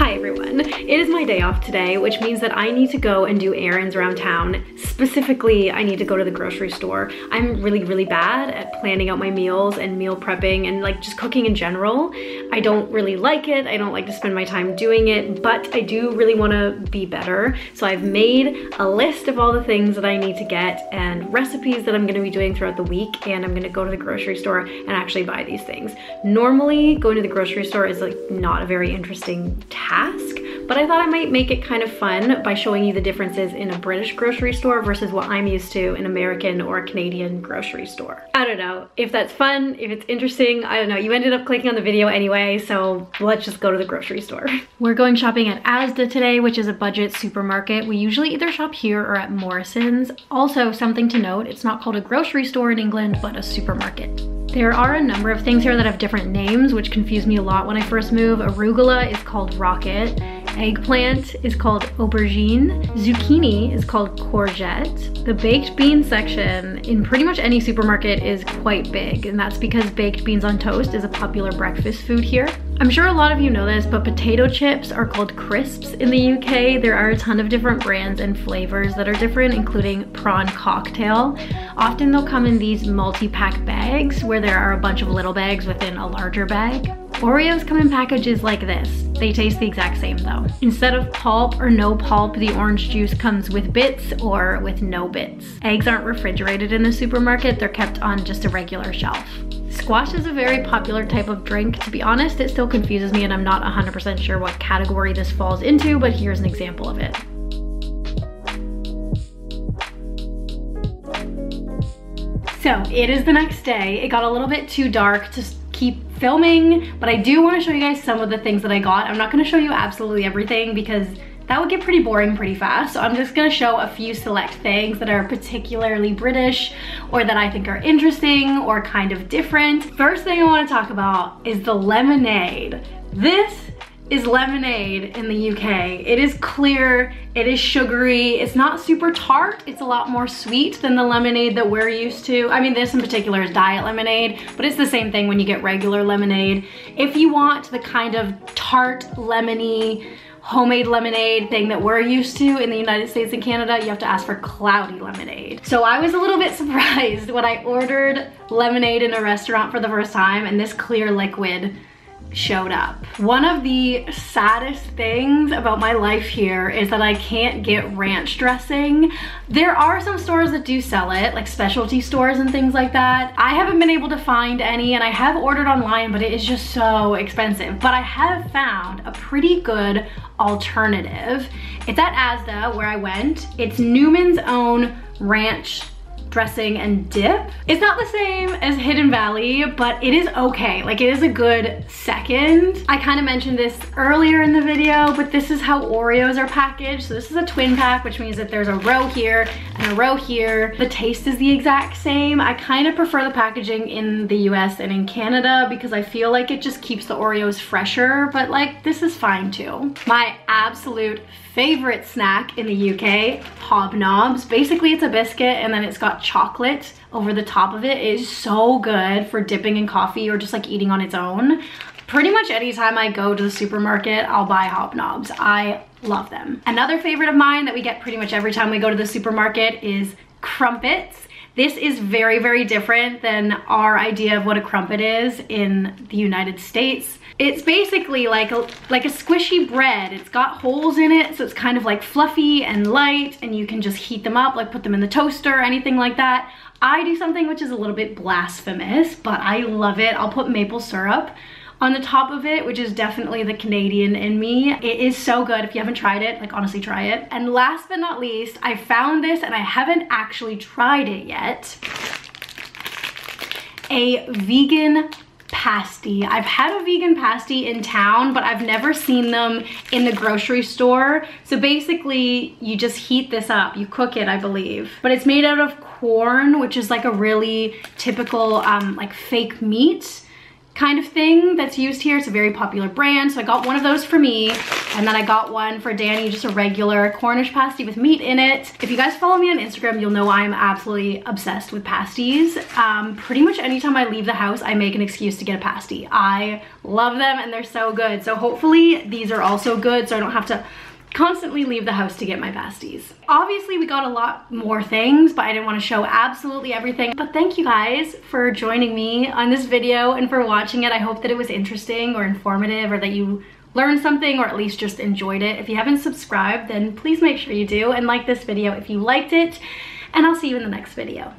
Hi, it is my day off today, which means that I need to go and do errands around town. Specifically, I need to go to the grocery store. I'm really, really bad at planning out my meals and meal prepping and like just cooking in general. I don't really like it. I don't like to spend my time doing it, but I do really wanna be better. So I've made a list of all the things that I need to get and recipes that I'm gonna be doing throughout the week. And I'm gonna go to the grocery store and actually buy these things. Normally, going to the grocery store is like not a very interesting task, but I thought I might make it kind of fun by showing you the differences in a British grocery store versus what I'm used to in American or Canadian grocery store. I don't know if that's fun, if it's interesting, I don't know. You ended up clicking on the video anyway, so let's just go to the grocery store. We're going shopping at Asda today, which is a budget supermarket. We usually either shop here or at Morrison's. Also, something to note, it's not called a grocery store in England, but a supermarket. There are a number of things here that have different names, which confused me a lot when I first moved. Arugula is called rocket. Eggplant is called aubergine. Zucchini is called courgette. The baked bean section in pretty much any supermarket is quite big, and that's because baked beans on toast is a popular breakfast food here. I'm sure a lot of you know this, but potato chips are called crisps in the UK. There are a ton of different brands and flavors that are different, including prawn cocktail. Often they'll come in these multi-pack bags where there are a bunch of little bags within a larger bag. Oreos come in packages like this. They taste the exact same though. Instead of pulp or no pulp, the orange juice comes with bits or with no bits. Eggs aren't refrigerated in the supermarket, they're kept on just a regular shelf. Squash is a very popular type of drink. To be honest, it still confuses me and I'm not 100% sure what category this falls into, but here's an example of it. So it is the next day. It got a little bit too dark to keep filming, but I do wanna show you guys some of the things that I got. I'm not gonna show you absolutely everything because that would get pretty boring pretty fast. So I'm just gonna show a few select things that are particularly British or that I think are interesting or kind of different. First thing I wanna talk about is the lemonade. This is lemonade in the UK. It is clear, it is sugary, it's not super tart, it's a lot more sweet than the lemonade that we're used to. I mean, this in particular is diet lemonade, but it's the same thing when you get regular lemonade. If you want the kind of tart, lemony, homemade lemonade thing that we're used to in the United States and Canada, you have to ask for cloudy lemonade. So I was a little bit surprised when I ordered lemonade in a restaurant for the first time and this clear liquid showed up. One of the saddest things about my life here is that I can't get ranch dressing. There are some stores that do sell it, like specialty stores and things like that. I haven't been able to find any and I have ordered online, but it is just so expensive. But I have found a pretty good alternative. It's at Asda where I went. It's Newman's Own Ranch dressing and dip. It's not the same as Hidden Valley, but it is okay. Like it is a good second. I kind of mentioned this earlier in the video, but this is how Oreos are packaged. So this is a twin pack, which means that there's a row here and a row here. The taste is the exact same. I kind of prefer the packaging in the US and in Canada because I feel like it just keeps the Oreos fresher, but like this is fine too. My absolute favorite snack in the UK, Hobnobs. Basically it's a biscuit and then it's got chocolate over the top of it. Is so good for dipping in coffee or just like eating on its own. Pretty much anytime I go to the supermarket, I'll buy Hobnobs. I love them. Another favorite of mine that we get pretty much every time we go to the supermarket is crumpets. This is very, very different than our idea of what a crumpet is in the United States. It's basically like a, like a squishy bread. It's got holes in it, so it's kind of like fluffy and light, and you can just heat them up, like put them in the toaster, anything like that. I do something which is a little bit blasphemous, but I love it. I'll put maple syrup on the top of it, which is definitely the Canadian in me. It is so good. If you haven't tried it, like honestly try it. And last but not least, I found this and I haven't actually tried it yet. A vegan pasty. I've had a vegan pasty in town, but I've never seen them in the grocery store. So basically, you just heat this up. You cook it, I believe. But it's made out of Quorn, which is like a really typical um, like fake meat kind of thing that's used here. It's a very popular brand. So I got one of those for me. And then I got one for Danny, just a regular Cornish pasty with meat in it. If you guys follow me on Instagram, you'll know I'm absolutely obsessed with pasties. Um, pretty much anytime I leave the house, I make an excuse to get a pasty. I love them and they're so good. So hopefully these are also good so I don't have to constantly leave the house to get my pasties. Obviously, we got a lot more things, but I didn't want to show absolutely everything. But thank you guys for joining me on this video and for watching it. I hope that it was interesting or informative or that you learned something or at least just enjoyed it. If you haven't subscribed, then please make sure you do and like this video if you liked it. And I'll see you in the next video.